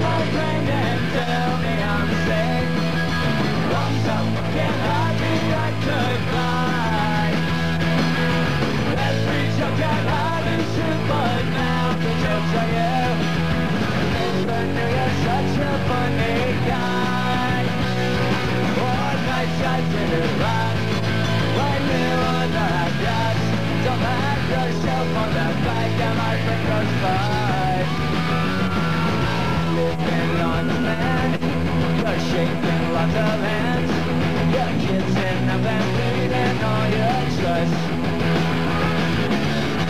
my friend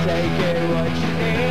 Take it what you need,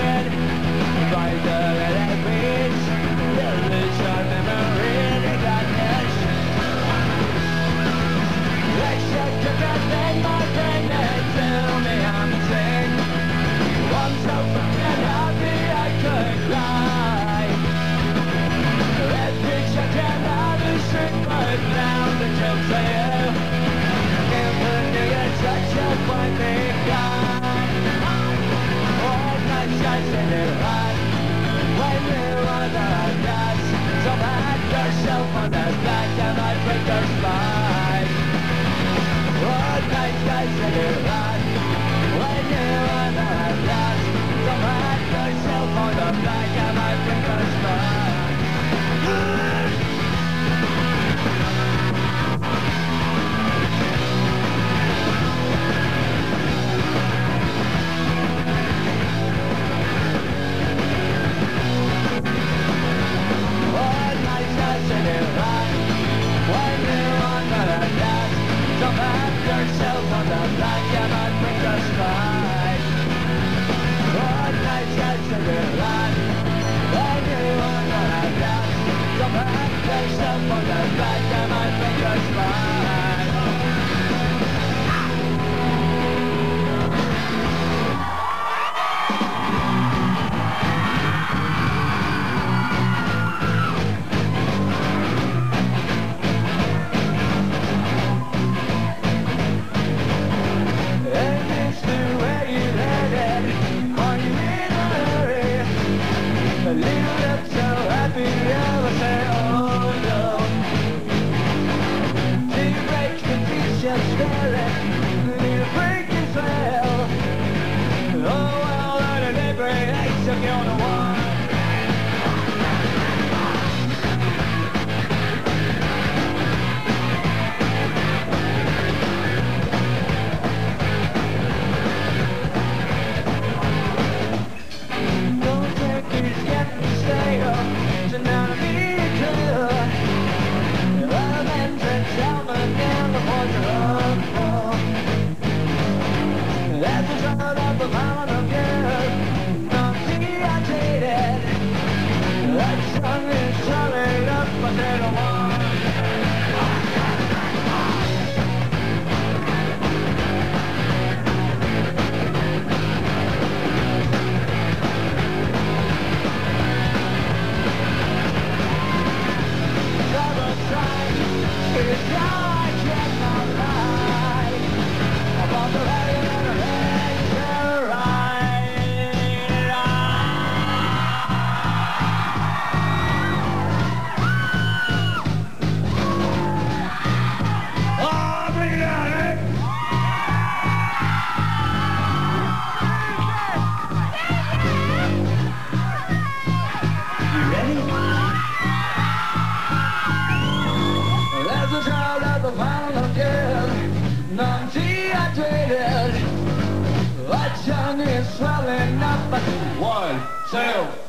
One,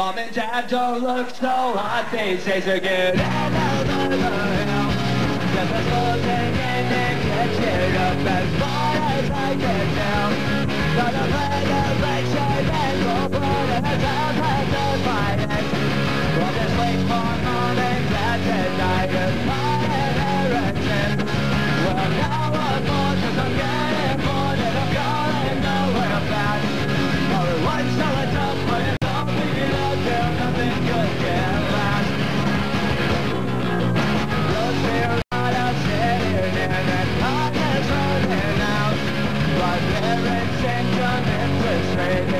Mom and dad don't look so hot these days. And over the just a closing in and catching up as far as I get down. Gonna play the black shape and go for the the finest. We'll just wait for mom and dad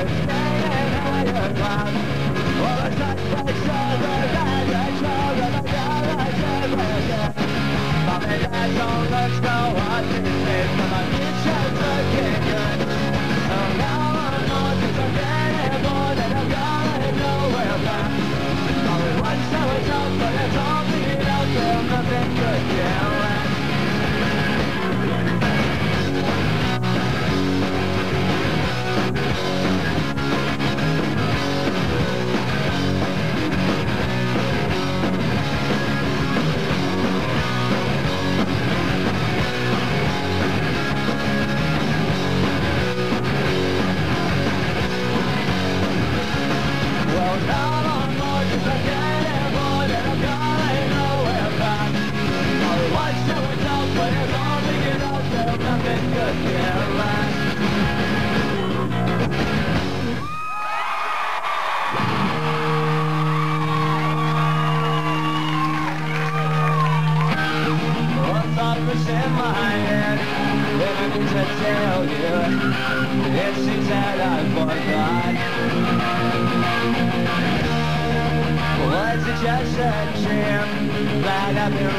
rate is staying higher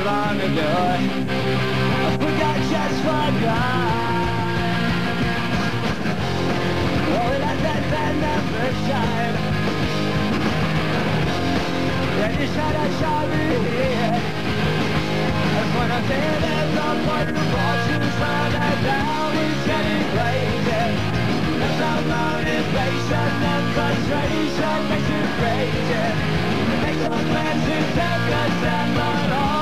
long ago? I forgot, just forgot. Oh, that, that, that never shine. Then you said I shall be here. That's when I say there's no point in fortunes when I down is getting crazy. There's no motivation and frustration makes it crazy. Makes no plan to take a stand, but always is upsetting. Someone help me rough glory is gone, I'm not waiting.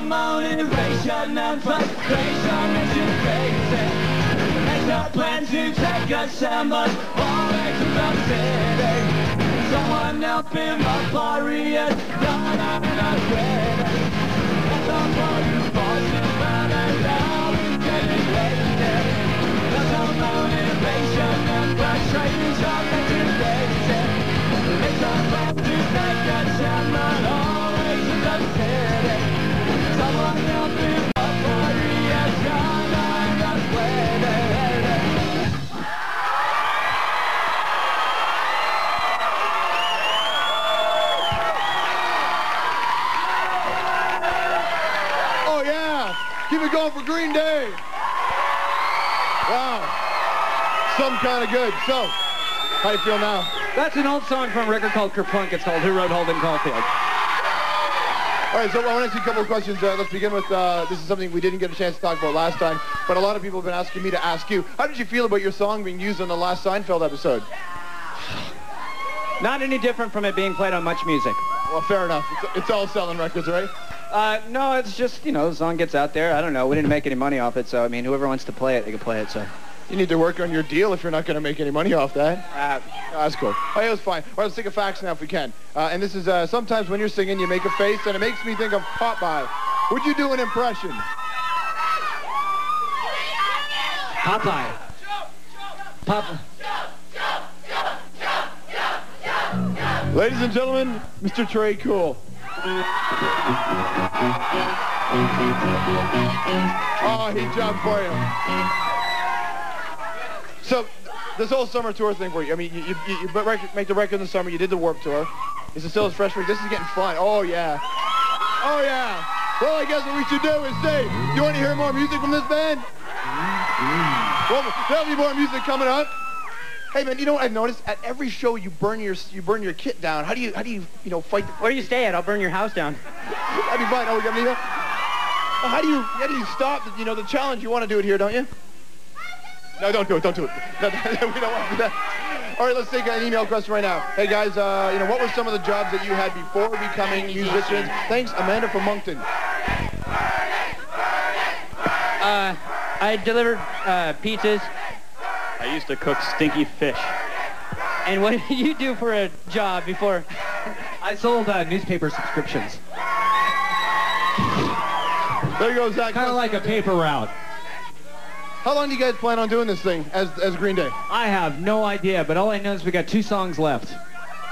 There's no motivation and frustration makes you crazy. Makes a plan to take a stand, but always is upsetting. Someone help him up, is I'm not ready. There's no point in fortunes where that now he's getting lazy. There's no motivation and frustration makes you crazy. Makes a plan to take a stand, keep it going for Green Day. Wow. Some kind of good. So, how do you feel now? That's an old song from a record called Kerplunk. It's called Who Wrote Holden Caulfield. All right, so I want to ask you a couple of questions. Uh, let's begin with, uh, this is something we didn't get a chance to talk about last time, but a lot of people have been asking me to ask you. How did you feel about your song being used on the last Seinfeld episode? Not any different from it being played on Much Music. Well, fair enough. It's, it's all selling records, right? Uh, no, it's just, you know, the song gets out there. I don't know. We didn't make any money off it, so, I mean, whoever wants to play it, they can play it, so. You need to work on your deal if you're not going to make any money off that. Uh, Oh, that's cool. Oh, yeah, it was fine. All right, let's take a fax now if we can. Uh, and this is, uh, sometimes when you're singing, you make a face, and it makes me think of Popeye. Would you do an impression? Popeye. Pop. Ladies and gentlemen, Mr. Tré Cool. Oh, he jumped for you. So, this whole summer tour thing for you. I mean, you, you, you make the record in the summer. You did the Warped Tour. Is it still as fresh for you? This is getting fun. Oh, yeah. Oh, yeah. Well, I guess what we should do is say, do you want to hear more music from this band? Well, there'll be more music coming up. Hey man, you know what I've noticed? At every show, you burn your you burn your kit down. How do you how do you you know fight? The, Where do you stay at? I'll burn your house down. that'd be fine. Oh, we got me. Well, How do you how do you stop the, you know the challenge? You want to do it here, don't you? No, don't do it. Don't do it. No, we don't want to do that. All right, let's take an email question right now. Hey guys, uh, you know what were some of the jobs that you had before becoming musicians? Thanks, Amanda from Moncton. Uh, I delivered uh, pizzas. I used to cook stinky fish. And what did you do for a job before? I sold uh, newspaper subscriptions. There goes Zach. Kind of like a paper route. How long do you guys plan on doing this thing as as Green Day? I have no idea, but all I know is we got two songs left.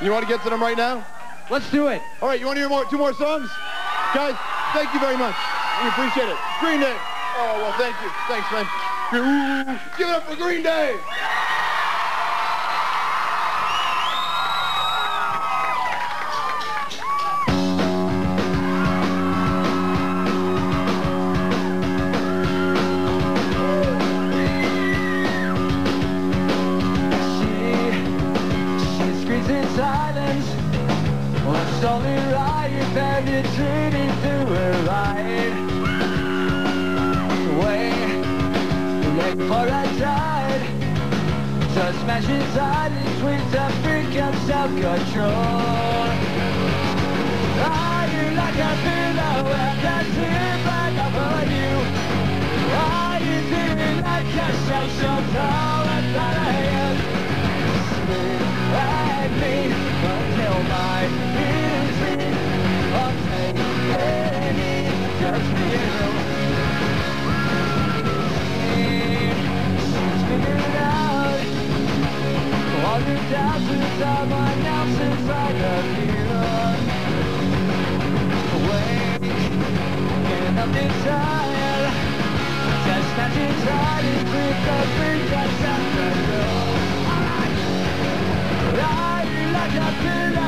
You want to get to them right now? Let's do it. All right, you want to hear more, two more songs? Guys, thank you very much. We appreciate it. Green Day. Oh, well, thank you. Thanks, man. Give it up for Green Day. For a tide. So smash inside and twist a freak of self-control. Are you like a pillow it back up on you? Feeling like a shell-shock tower that I All your doubts and someone else inside of you getting up desire Just as inside is the freak that's after you I like a pillow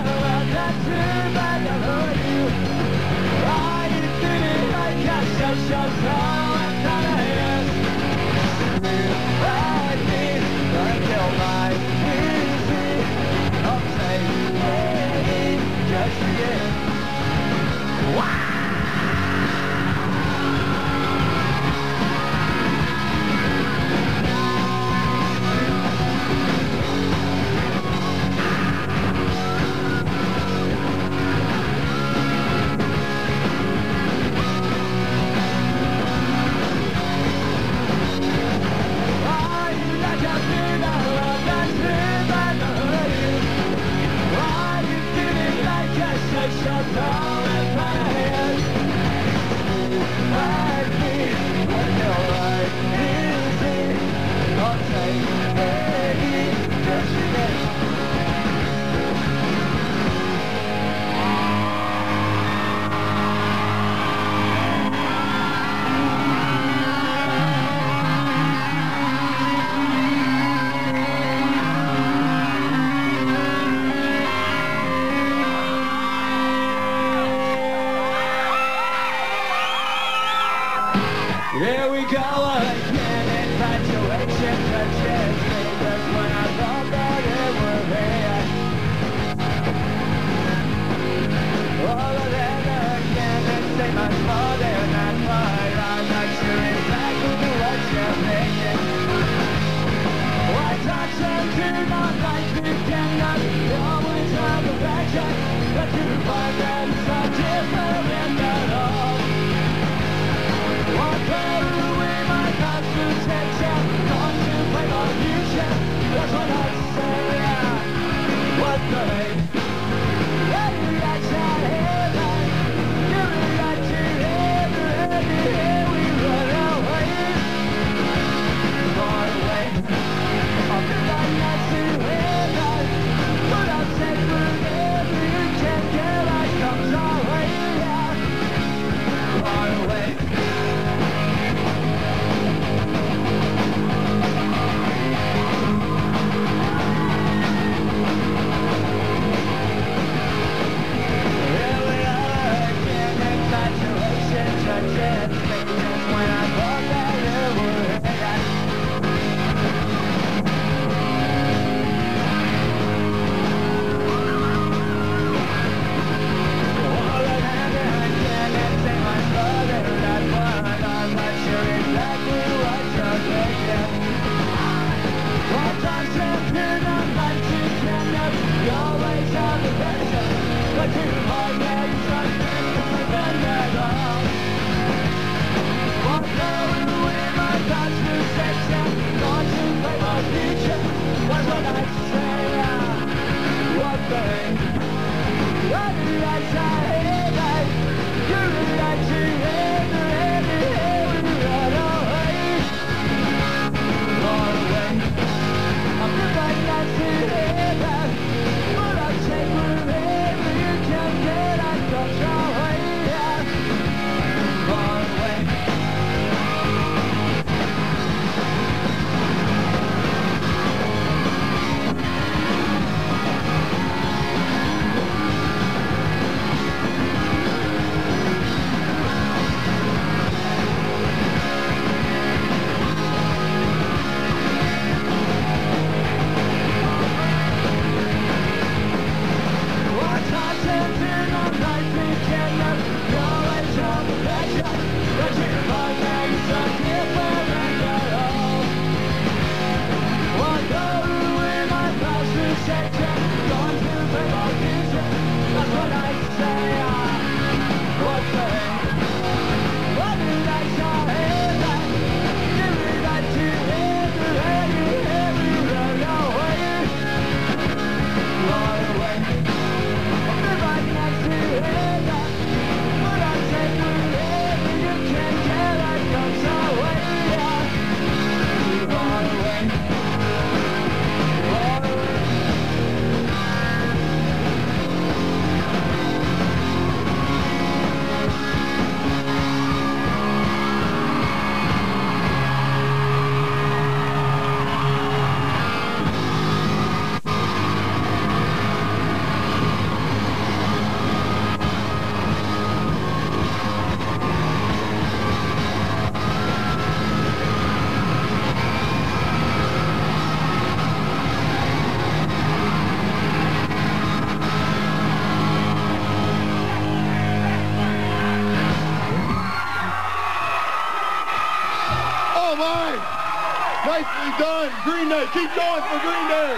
Nicely done, Green Day. Keep going for Green Day.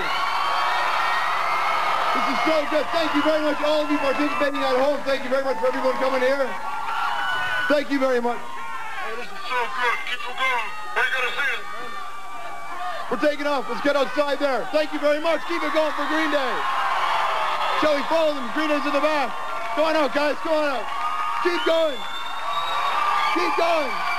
This is so good. Thank you very much, all of you participating at home. Thank you very much for everyone coming here. Thank you very much. Oh, this is so good. Keep on going. Where you gonna see it? We're taking off. Let's get outside there. Thank you very much. Keep it going for Green Day. Shall we follow them? Green Day's in the back. Go on out, guys. Go on out. Keep going. Keep going.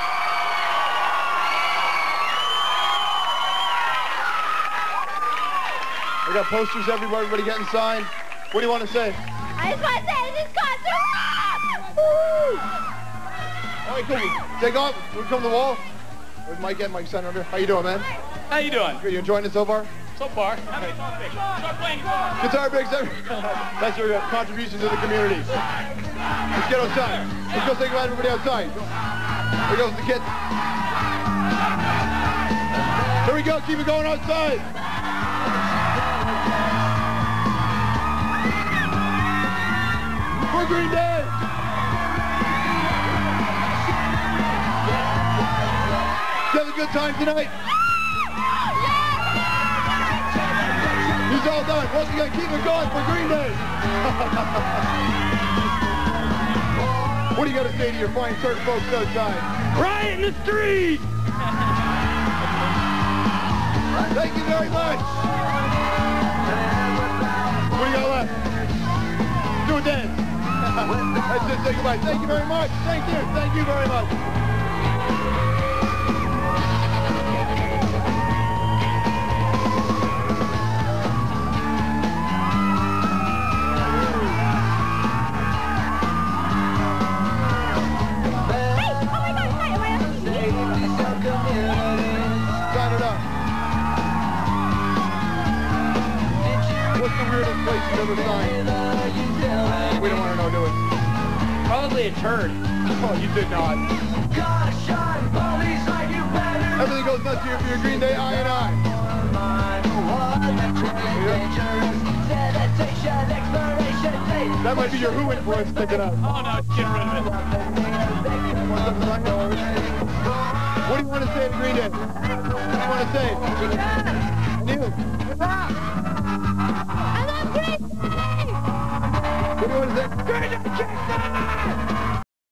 We got posters everywhere. Everybody getting signed. What do you want to say? I just want to say this concert rocks! Woo! All right, cool. Take off. We come to the wall. Where's Mike and Mike Center under? How you doing, man? How you doing? Good. You enjoying it so far? So far. Start playing guitar. Guitar picks. That's your uh, contribution to the community. Let's get outside. Let's go say goodbye to everybody outside. Here goes the kid. Here we go. Keep it going outside. For Green Day. You have a good time tonight? He's all done. Once again, keep it going for Green Day. what do you got to say to your fine church folks outside? Riot in the street! Thank you very much. What uh, do you got left? Do a dance. That's it. Say goodbye. Thank you very much. Thank you. Thank you very much. Hey, weirdest place you've ever signed? We don't want to know, do it. Probably a turd. Oh, you did not. Everything goes nuts here for your Green Day I and I. That might be your Who influence picking up. Oh, no, get rid of it. What do you want to say to Green Day? What do you want to say? And you? I love Green